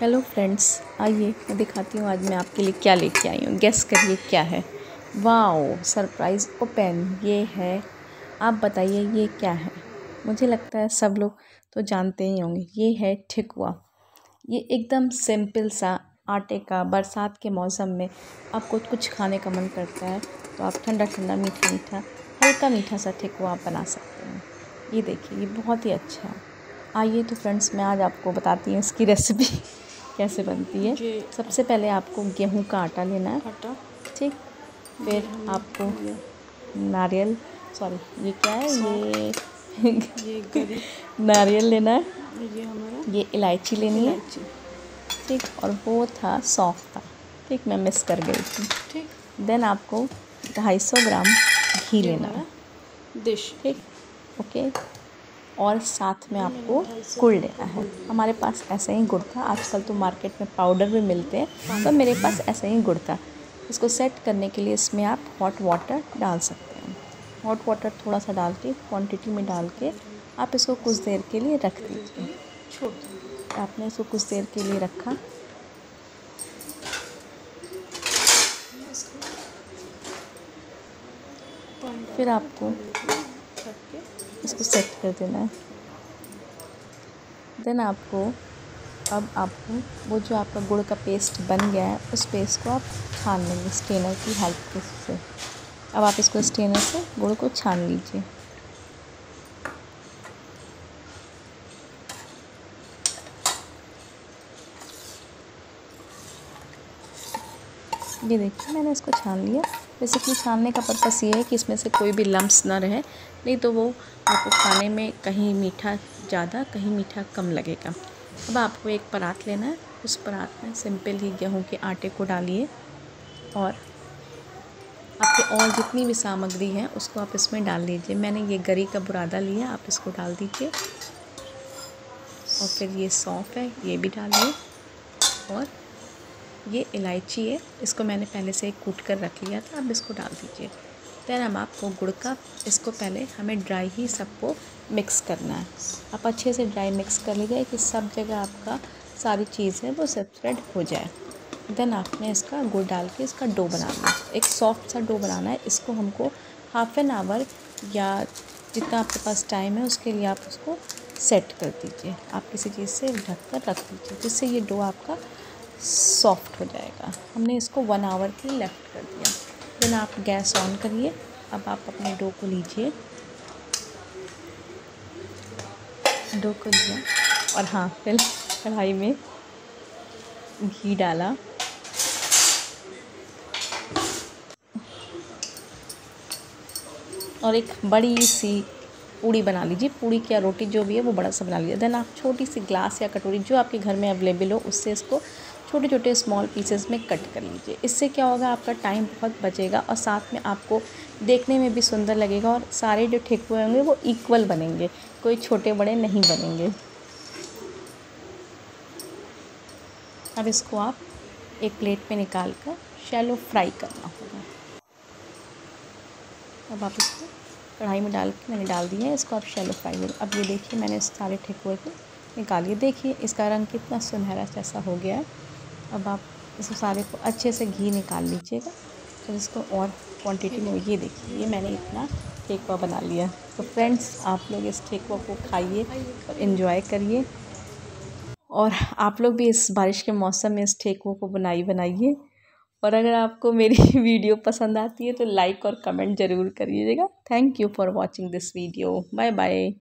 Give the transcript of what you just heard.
Hello friends आइए, मैं दिखाती हूँ आज मैं आपके लिए क्या लेके आई हूँ। गेस करिए क्या है। वाओ सरप्राइज़ ओपन ये है। आप बताइए, ये क्या है? मुझे लगता है सब लोग तो जानते ही होंगे, ये है ठिकुआ। ये एकदम सिंपल सा आटे का, बरसात के मौसम में आपको कुछ खाने का मन करता है तो आप ठंडा ठंडा मीठा मीठा, हल्का मीठा सा ठिकुआ आप बना सकते हैं। ये देखिए, ये बहुत ही अच्छा है। आइए तो फ्रेंड्स मैं आज आपको बताती हूँ इसकी रेसिपी कैसे बनती है? सबसे पहले आपको गेहूँ का आटा लेना है। आटा। ठीक? फिर आपको नारियल सॉरी ये क्या है? ये ये नारियल लेना है। ये हमारा ये इलायची लेनी है। ठीक? और वो था सौंफ था ठीक? मैं मिस कर गई थी। ठीक। देन आपको ढाई सौ ग्राम घी लेना है। डिश। ठीक? ओके? और साथ में आपको गुड़ लेना है। हमारे पास ऐसा ही गुड़ था। आजकल तो मार्केट में पाउडर भी मिलते हैं तो मेरे पास ऐसा ही गुड़ था। इसको सेट करने के लिए इसमें आप हॉट वाटर डाल सकते हैं। हॉट वाटर थोड़ा सा डाल के क्वान्टिटी में डाल के आप इसको कुछ देर के लिए रख दीजिए। आपने इसको कुछ देर के लिए रखा। फिर आपको इसको सेट कर देना है। देन आपको, अब आपको वो जो आपका गुड़ का पेस्ट बन गया है, उस पेस्ट को आप छान लेंगे स्टेनर की हेल्प से। अब आप इसको स्टेनर से गुड़ को छान लीजिए। ये देखिए, मैंने इसको छान लिया। बेसिकली छानने का पर्पस ये है कि इसमें से कोई भी लम्स ना रहे, नहीं तो वो आपको खाने में कहीं मीठा ज़्यादा, कहीं मीठा कम लगेगा। अब आपको एक परात लेना है। उस परात में सिंपल ही गेहूँ के आटे को डालिए और आपके और जितनी भी सामग्री है, उसको आप इसमें डाल दीजिए। मैंने ये गरी का बुरादा लिया, आप इसको डाल दीजिए। और फिर ये सौंफ है, ये भी डालिए और ये इलायची है, इसको मैंने पहले से कूट कर रख लिया था, अब इसको डाल दीजिए। देन हम आपको गुड़ का, इसको पहले हमें ड्राई ही सबको मिक्स करना है। आप अच्छे से ड्राई मिक्स कर लीजिए, कि सब जगह आपका सारी चीज़ है, वो स्प्रेड हो जाए। देन आपने इसका गुड़ डाल के इसका डो बनाना है। एक सॉफ्ट सा डो बनाना है, इसको हमको हाफ़ एन आवर या जितना आपके पास टाइम है, उसके लिए आप उसको सेट कर दीजिए। आप किसी चीज़ से ढक कर रख दीजिए, जिससे ये डो आपका सॉफ्ट हो जाएगा। हमने इसको वन आवर के लिए लेफ़्ट कर दिया। देन आप गैस ऑन करिए। अब आप अपने डो को लीजिए। डो को लिया। और हाँ फिर कढ़ाई में घी डाला। और एक बड़ी सी पूड़ी बना लीजिए। पूड़ी क्या रोटी जो भी है, वो बड़ा सा बना लीजिए। देन आप छोटी सी ग्लास या कटोरी जो आपके घर में अवेलेबल हो, उससे इसको छोटे छोटे स्मॉल पीसेस में कट कर लीजिए। इससे क्या होगा, आपका टाइम बहुत बचेगा और साथ में आपको देखने में भी सुंदर लगेगा और सारे जो ठेकुए होंगे वो इक्वल बनेंगे। कोई छोटे बड़े नहीं बनेंगे। अब इसको आप एक प्लेट में निकाल कर शैलो फ्राई करना होगा। अब आप इसको कढ़ाई में डाल के मैंने डाल दिया है, इसको आप शैलो फ्राई हो अब ये देखिए, मैंने सारे ठेकुए को निकालिए देखिए, इसका रंग कितना सुनहरा जैसा हो गया है। अब आप इस सारे को अच्छे से घी निकाल लीजिएगा। फिर तो इसको और क्वांटिटी में, ये देखिए, ये मैंने इतना ठेकुआ बना लिया। तो फ्रेंड्स आप लोग इस ठेकुआ को खाइए और इन्जॉय करिए। और आप लोग भी इस बारिश के मौसम में इस ठेकुओं को बनाई बनाइए। और अगर आपको मेरी वीडियो पसंद आती है तो लाइक और कमेंट ज़रूर करिएगा। Thank you for watching this video bye bye